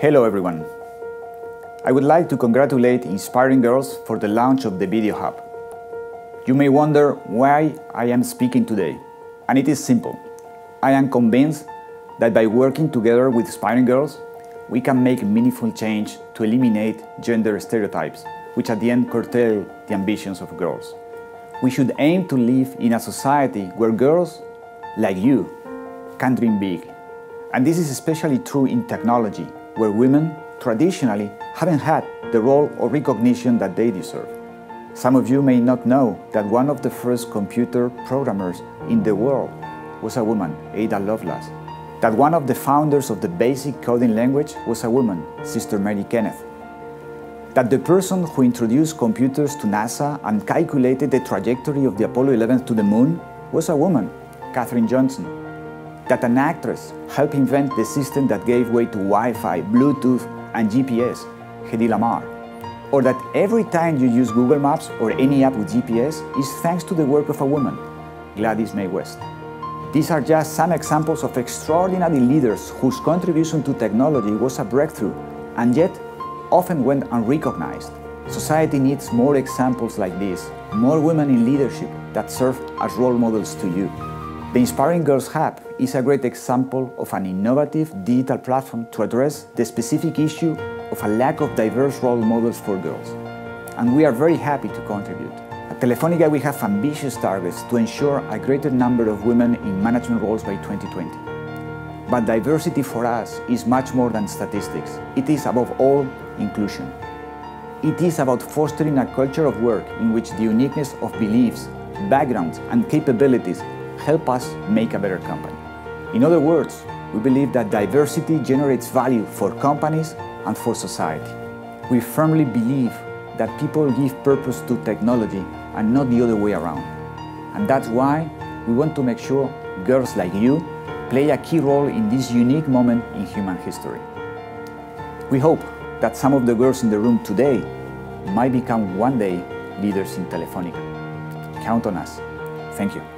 Hello everyone. I would like to congratulate Inspiring Girls for the launch of the Video Hub. You may wonder why I am speaking today, and it is simple. I am convinced that by working together with Inspiring Girls, we can make meaningful change to eliminate gender stereotypes, which at the end curtail the ambitions of girls. We should aim to live in a society where girls, like you, can dream big. And this is especially true in technology, where women traditionally haven't had the role or recognition that they deserve. Some of you may not know that one of the first computer programmers in the world was a woman, Ada Lovelace. That one of the founders of the basic coding language was a woman, Sister Mary Kenneth. That the person who introduced computers to NASA and calculated the trajectory of the Apollo 11 to the moon was a woman, Katherine Johnson. That an actress helped invent the system that gave way to Wi-Fi, Bluetooth, and GPS, Hedy. Or that every time you use Google Maps or any app with GPS is thanks to the work of a woman, Gladys Mae West. These are just some examples of extraordinary leaders whose contribution to technology was a breakthrough and yet often went unrecognized. Society needs more examples like this, more women in leadership that serve as role models to you. The Inspiring Girls Hub is a great example of an innovative digital platform to address the specific issue of a lack of diverse role models for girls. And we are very happy to contribute. At Telefonica, we have ambitious targets to ensure a greater number of women in management roles by 2020. But diversity for us is much more than statistics. It is above all inclusion. It is about fostering a culture of work in which the uniqueness of beliefs, backgrounds, and capabilities help us make a better company. In other words, we believe that diversity generates value for companies and for society. We firmly believe that people give purpose to technology and not the other way around. And that's why we want to make sure girls like you play a key role in this unique moment in human history. We hope that some of the girls in the room today might become one day leaders in Telefonica. Count on us. Thank you.